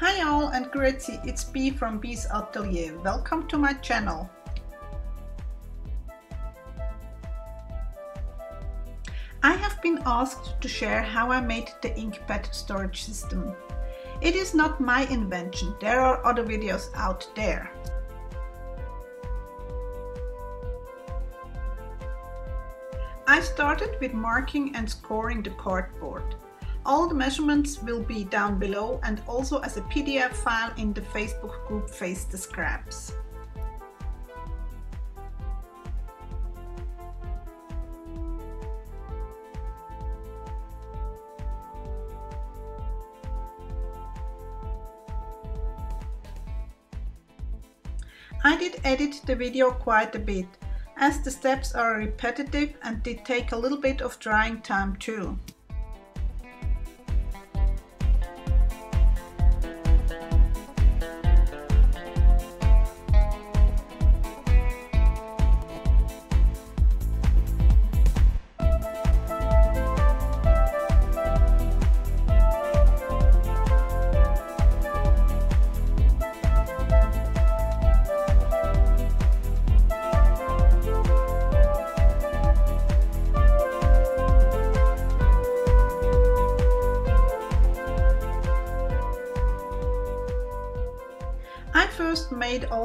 Hi all and Grüezi, it's Bee from Bee's Atelier. Welcome to my channel. I have been asked to share how I made the inkpad storage system. It is not my invention, there are other videos out there. I started with marking and scoring the cardboard. All the measurements will be down below and also as a PDF file in the Facebook group Face the Scraps. I did edit the video quite a bit, as the steps are repetitive and did take a little bit of drying time too.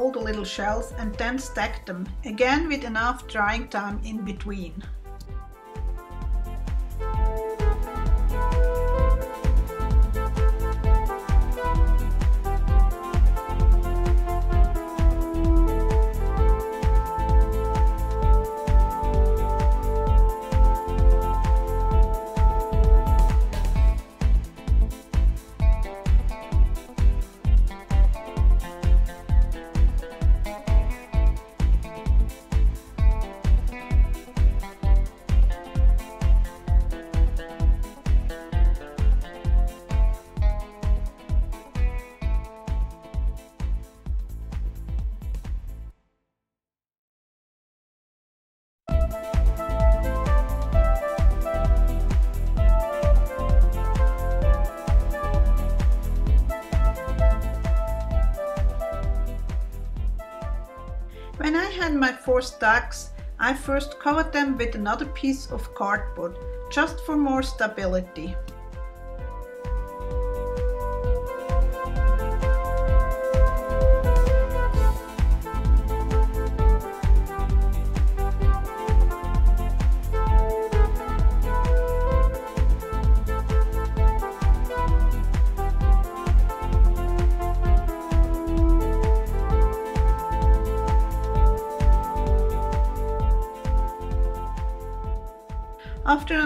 All the little shells and then stack them, again with enough drying time in between. Four stacks, I first covered them with another piece of cardboard, just for more stability.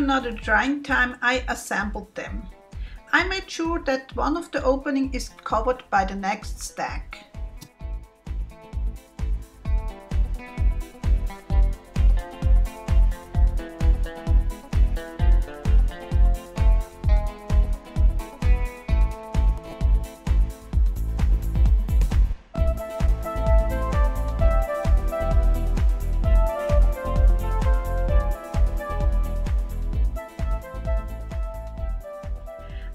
Another drying time, I assembled them. I made sure that one of the opening is covered by the next stack.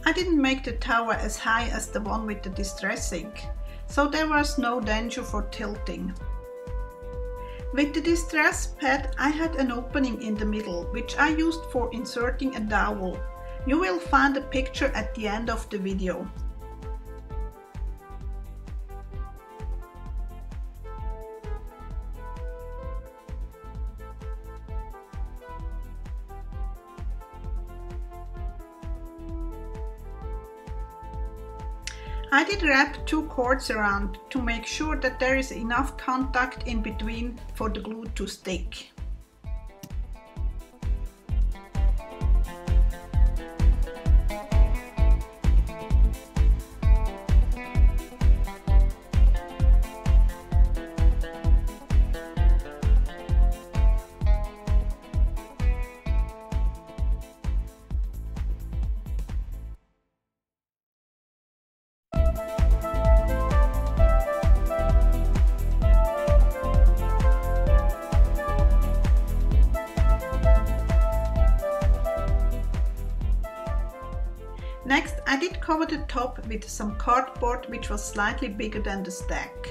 I didn't make the tower as high as the one with the Distress Ink, so there was no danger for tilting. With the distress pad I had an opening in the middle, which I used for inserting a dowel. You will find a picture at the end of the video. I did wrap two cords around to make sure that there is enough contact in between for the glue to stick. Next I did cover the top with some cardboard which was slightly bigger than the stack.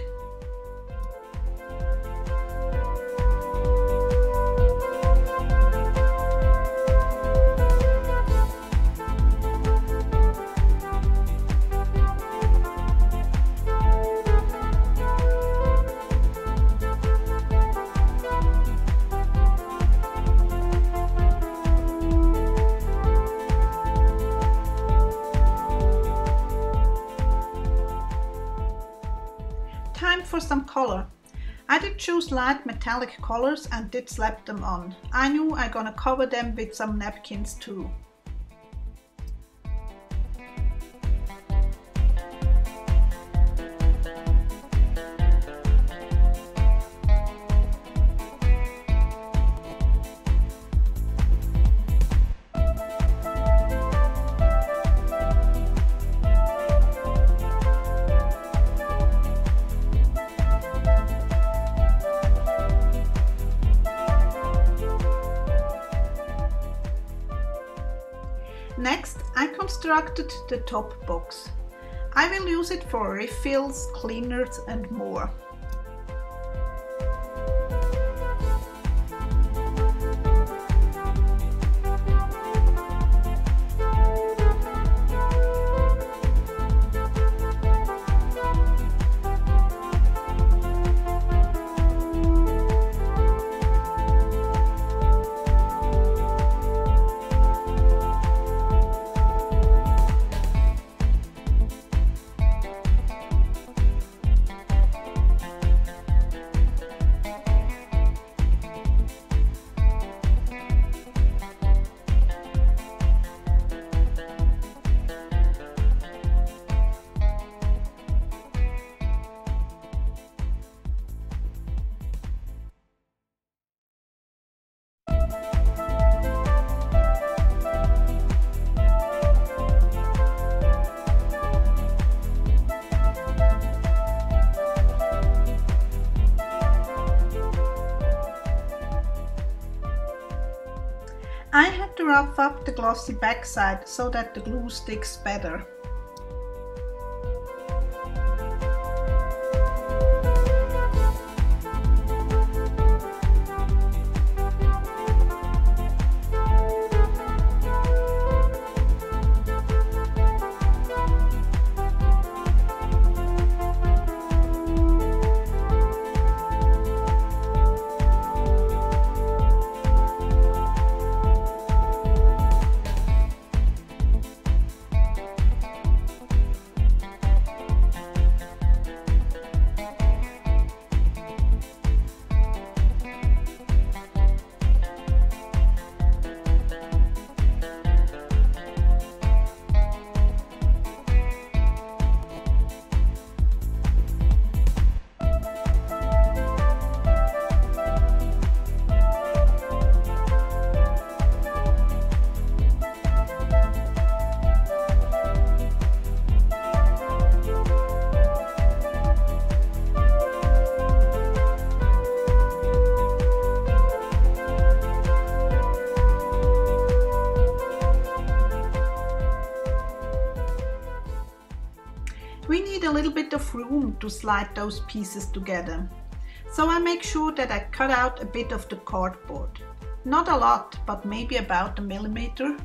Color. I did choose light metallic colors and did slap them on. I knew I gonna cover them with some napkins too. Next, I constructed the top box. I will use it for refills, cleaners and more. I had to rough up the glossy backside so that the glue sticks better. Of room to slide those pieces together. So I make sure that I cut out a bit of the cardboard. Not a lot, but maybe about a millimeter.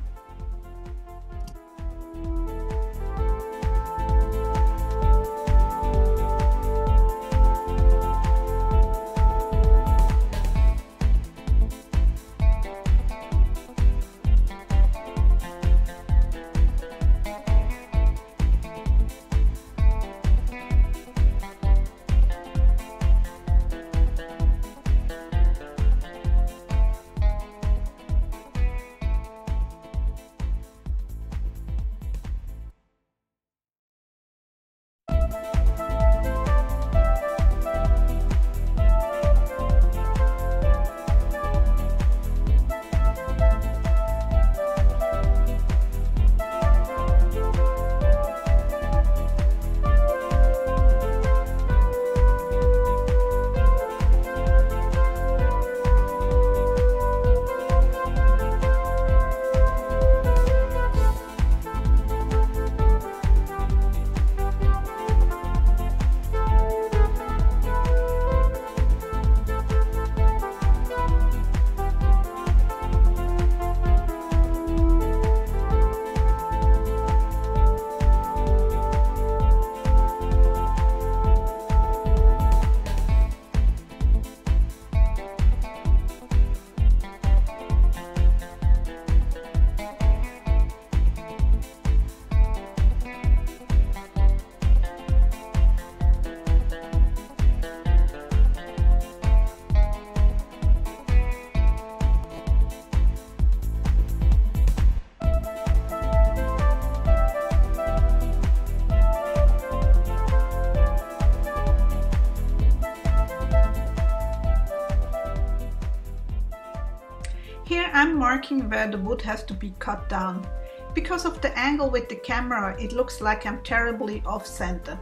Marking where the wood has to be cut down. Because of the angle with the camera, it looks like I'm terribly off-center.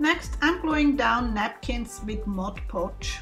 Next, I'm gluing down napkins with Mod Podge.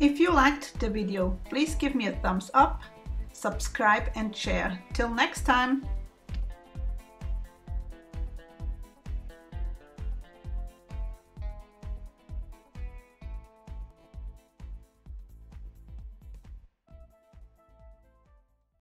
If you liked the video, please give me a thumbs up, subscribe and share. Till next time!